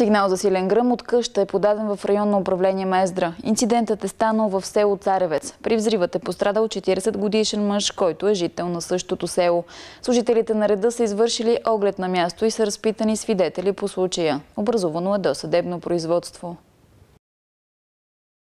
Сигнал за силен гръм от къща е подаден в районно управление Мездра. Инцидентът е станал в село Царевец. При взривът е пострадал 40 годишен мъж, който е жител на същото село. Служителите на реда са извършили оглед на място и са разпитани свидетели по случая. Образувано е досъдебно производство.